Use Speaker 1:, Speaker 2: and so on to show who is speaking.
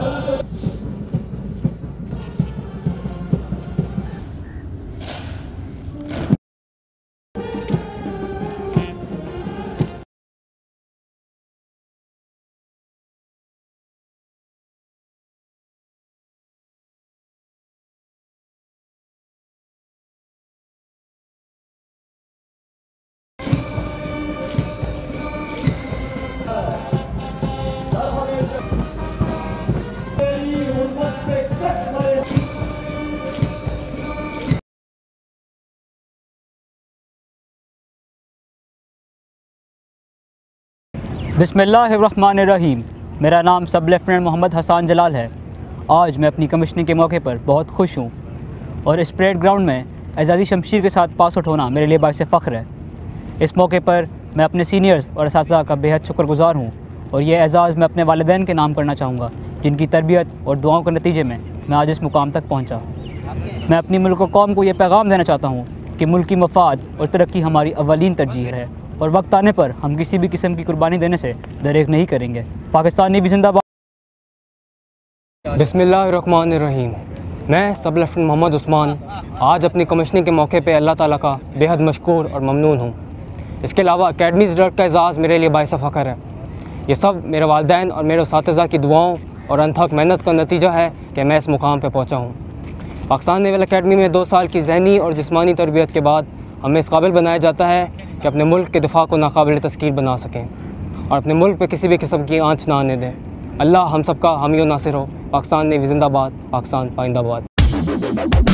Speaker 1: up. بسم اللہ الرحمن الرحیم۔ میرا نام سب لیفٹیننٹ محمد حسان جلال ہے۔ آج میں اپنی کمشننگ کے موقع پر بہت خوش ہوں اور اس پریڈ گراؤنڈ میں اعزازی شمشیر کے ساتھ پاس آؤٹ ہونا میرے لیے باعث فخر ہے۔ اس موقع پر میں اپنے سینئرز اور اساتذہ کا بےحد شکر گزار ہوں اور یہ اعزاز میں اپنے والدین کے نام کرنا چاہوں گا، جن کی تربیت اور دعاؤں کے نتیجے میں میں آج اس مقام تک پہنچا۔ میں اپنی ملک و قوم کو یہ پیغام دینا چاہتا ہوں کہ ملکی مفاد اور ترقی ہماری اولین ترجیح ہے۔ اور وقت آنے پر ہم کسی بھی قسم کی قربانی دینے سے دریغ نہیں کریں گے۔ پاکستانی بھی زندہ باد
Speaker 2: بسم اللہ الرحمن الرحیم۔ میں سب لیفٹنٹ محمد عثمان، آج اپنی کمشننگ کے موقع پہ اللہ تعالیٰ کا بے حد مشکور اور ممنون ہوں۔ اس کے علاوہ اکیڈمیز ڈرٹ کا اعزاز میرے لیے باعث فخر ہے۔ یہ سب میرے والدین اور میرے اساتذہ کی دعاؤں اور انتھک محنت کا نتیجہ ہے کہ میں اس مقام پہ پہنچا ہوں۔ پاکستان نیول اکیڈمی میں دو سال کی ذہنی اور جسمانی تربیت کے بعد ہمیں اس قابل بنایا جاتا ہے کہ اپنے ملک کے دفاع کو ناقابل تسکیر بنا سکیں اور اپنے ملک پہ کسی بھی قسم کی آنچ نہ آنے دیں۔ اللہ ہم سب کا حامی و ناصر ہو۔ پاکستان نے زندہ باد، پاکستان پائندہ باد۔